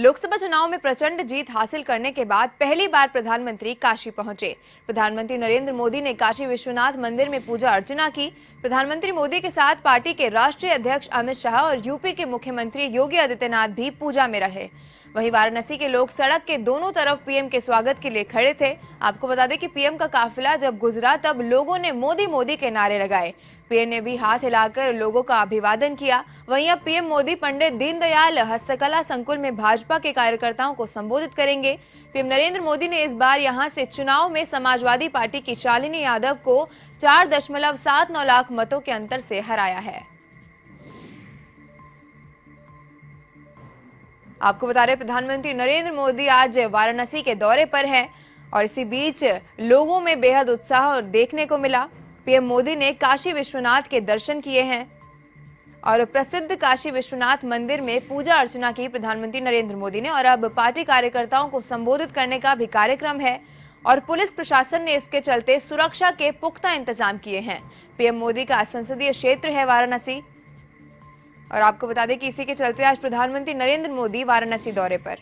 लोकसभा चुनाव में प्रचंड जीत हासिल करने के बाद पहली बार प्रधानमंत्री काशी पहुँचे। प्रधानमंत्री नरेंद्र मोदी ने काशी विश्वनाथ मंदिर में पूजा अर्चना की। प्रधानमंत्री मोदी के साथ पार्टी के राष्ट्रीय अध्यक्ष अमित शाह और यूपी के मुख्यमंत्री योगी आदित्यनाथ भी पूजा में रहे। वहीं वाराणसी के लोग सड़क के दोनों तरफ़ पीएम के स्वागत के लिए खड़े थे आपको बता दें कि पीएम का काफिला जब गुजरा, तब लोगों ने मोदी मोदी के नारे लगाए। पीएम ने भी हाथ हिलाकर लोगों का अभिवादन किया। वहीं अब पीएम मोदी, पंडित दीनदयाल हस्तकला संकुल में भाजपा के कार्यकर्ताओं को संबोधित करेंगे। पीएम नरेंद्र मोदी ने इस बार यहाँ से चुनाव में समाजवादी पार्टी की शालिनी यादव को चार दशमलव सात नौ लाख मतों के अंतर से हराया है। आपको बता रहे प्रधानमंत्री नरेंद्र मोदी आज वाराणसी के दौरे पर हैं। और इसी बीच लोगों में बेहद उत्साह देखने को मिला। पीएम मोदी ने काशी विश्वनाथ के दर्शन किए हैं और प्रसिद्ध काशी विश्वनाथ मंदिर में पूजा अर्चना की प्रधानमंत्री नरेंद्र मोदी ने। और अब पार्टी कार्यकर्ताओं को संबोधित करने का भी कार्यक्रम है और पुलिस प्रशासन ने इसके चलते सुरक्षा के पुख्ता इंतज़ाम किए हैं। पीएम मोदी का संसदीय क्षेत्र है वाराणसी। और आपको बता दें कि इसी के चलते आज प्रधानमंत्री नरेंद्र मोदी वाराणसी दौरे पर।